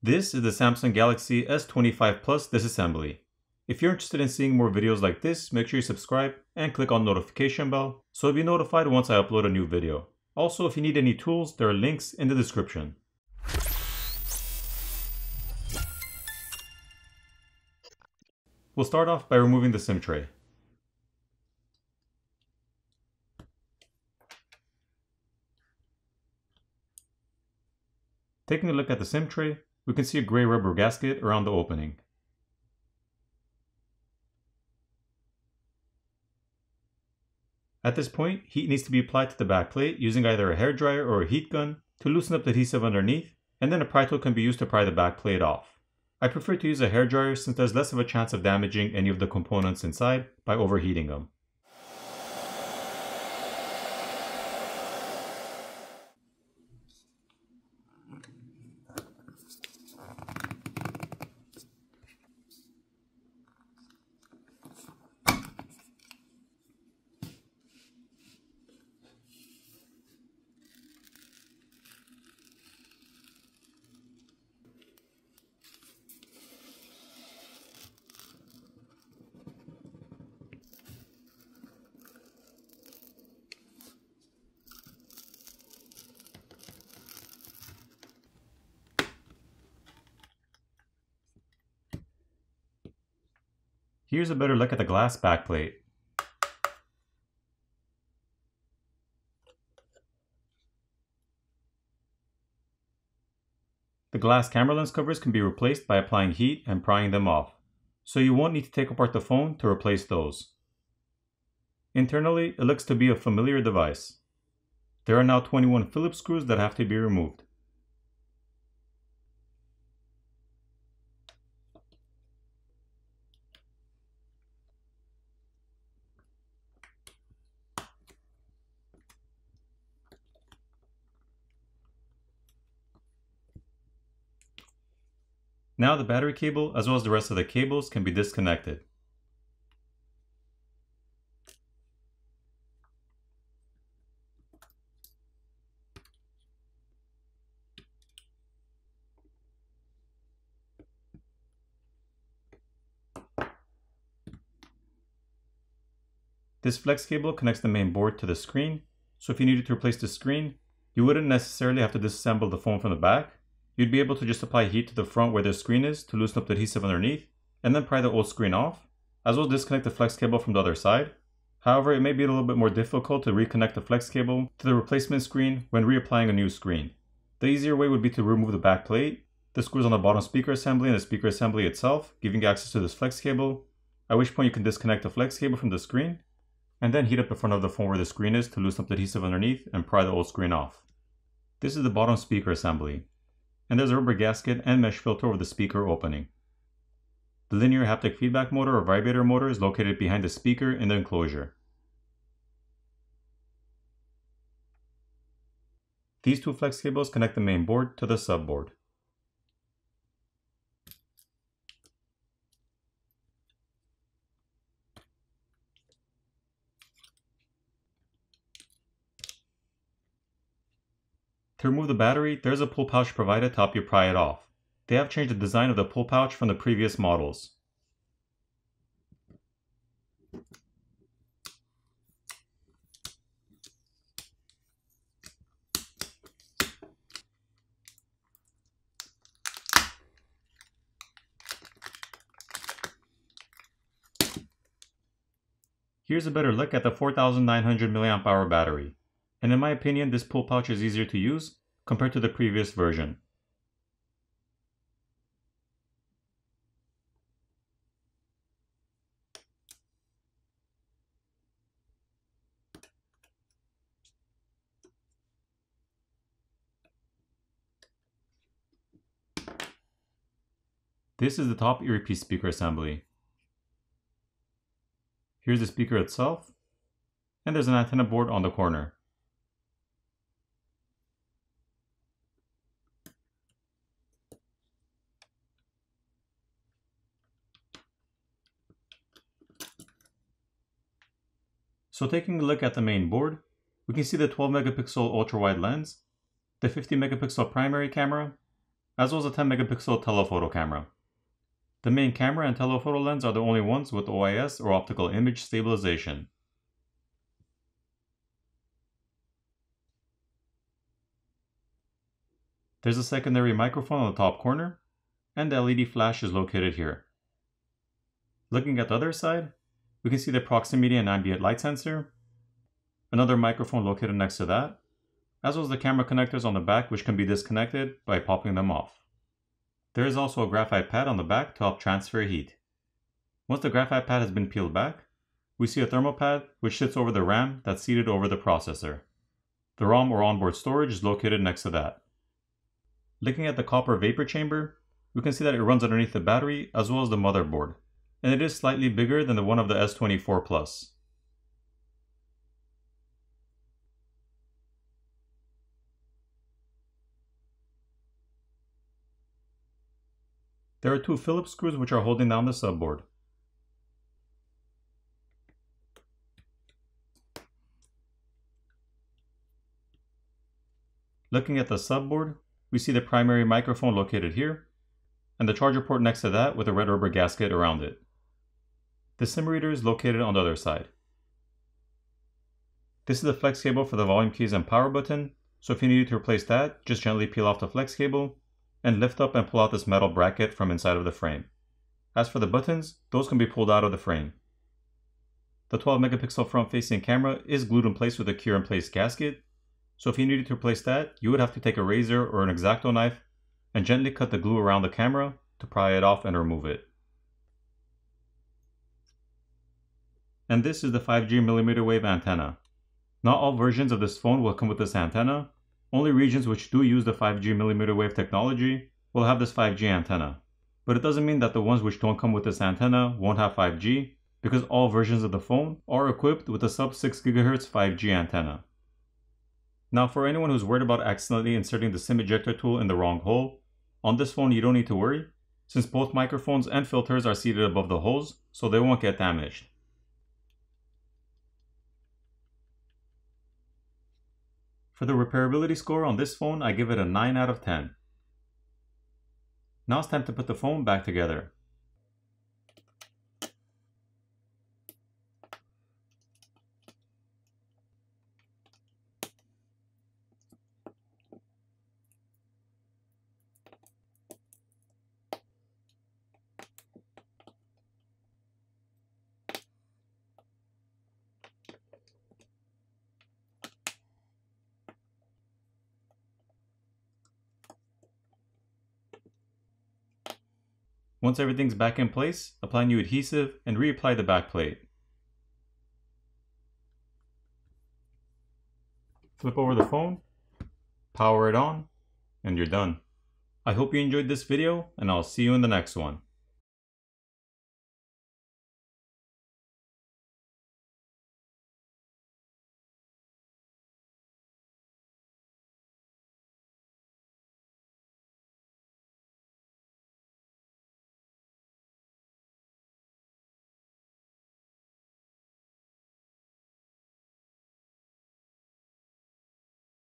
This is the Samsung Galaxy S25 Plus disassembly. If you're interested in seeing more videos like this, make sure you subscribe and click on notification bell so you'll be notified once I upload a new video. Also, if you need any tools, there are links in the description. We'll start off by removing the SIM tray. Taking a look at the SIM tray, we can see a gray rubber gasket around the opening. At this point, heat needs to be applied to the back plate using either a hair dryer or a heat gun to loosen up the adhesive underneath, and then a pry tool can be used to pry the back plate off. I prefer to use a hair dryer since there's less of a chance of damaging any of the components inside by overheating them. Here's a better look at the glass backplate. The glass camera lens covers can be replaced by applying heat and prying them off, so you won't need to take apart the phone to replace those. Internally, it looks to be a familiar device. There are now 21 Phillips screws that have to be removed. Now the battery cable as well as the rest of the cables can be disconnected. This flex cable connects the main board to the screen, so if you needed to replace the screen, you wouldn't necessarily have to disassemble the phone from the back, you'd be able to just apply heat to the front where the screen is to loosen up the adhesive underneath, and then pry the old screen off, as well as disconnect the flex cable from the other side. However, it may be a little bit more difficult to reconnect the flex cable to the replacement screen when reapplying a new screen. The easier way would be to remove the back plate, the screws on the bottom speaker assembly and the speaker assembly itself, giving access to this flex cable, at which point you can disconnect the flex cable from the screen, and then heat up the front of the phone where the screen is to loosen up the adhesive underneath and pry the old screen off. This is the bottom speaker assembly and there's a rubber gasket and mesh filter over the speaker opening. The linear haptic feedback motor or vibrator motor is located behind the speaker in the enclosure. These two flex cables connect the main board to the subboard. To remove the battery, there's a pull pouch provided to help you pry it off. They have changed the design of the pull pouch from the previous models. Here's a better look at the 4900 mAh battery and in my opinion this pull pouch is easier to use compared to the previous version. This is the top earpiece speaker assembly. Here's the speaker itself, and there's an antenna board on the corner. So taking a look at the main board, we can see the 12 megapixel ultra wide lens, the 50 megapixel primary camera, as well as a 10 megapixel telephoto camera. The main camera and telephoto lens are the only ones with OIS or optical image stabilization. There's a secondary microphone on the top corner, and the LED flash is located here. Looking at the other side, we can see the proximity and ambient light sensor, another microphone located next to that, as well as the camera connectors on the back which can be disconnected by popping them off. There is also a graphite pad on the back to help transfer heat. Once the graphite pad has been peeled back, we see a thermal pad which sits over the RAM that's seated over the processor. The ROM or onboard storage is located next to that. Looking at the copper vapor chamber, we can see that it runs underneath the battery as well as the motherboard, and it is slightly bigger than the one of the S24 Plus. There are two Phillips screws which are holding down the subboard. Looking at the subboard, we see the primary microphone located here, and the charger port next to that with a red rubber gasket around it. The SIM reader is located on the other side. This is the flex cable for the volume keys and power button, so if you need to replace that, just gently peel off the flex cable and lift up and pull out this metal bracket from inside of the frame. As for the buttons, those can be pulled out of the frame. The 12 megapixel front facing camera is glued in place with a cure in place gasket, so if you needed to replace that, you would have to take a razor or an X-Acto knife and gently cut the glue around the camera to pry it off and remove it. And this is the 5G millimeter wave antenna. Not all versions of this phone will come with this antenna. Only regions which do use the 5G millimeter wave technology will have this 5G antenna. But it doesn't mean that the ones which don't come with this antenna won't have 5G because all versions of the phone are equipped with a sub 6 GHz 5G antenna. Now for anyone who's worried about accidentally inserting the SIM ejector tool in the wrong hole, on this phone you don't need to worry, since both microphones and filters are seated above the holes, so they won't get damaged. For the repairability score on this phone, I give it a 9 out of 10. Now it's time to put the phone back together. Once everything's back in place, apply new adhesive and reapply the back plate. Flip over the phone, power it on, and you're done. I hope you enjoyed this video and I'll see you in the next one.